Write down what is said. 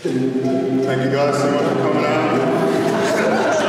Thank you guys so much for coming out.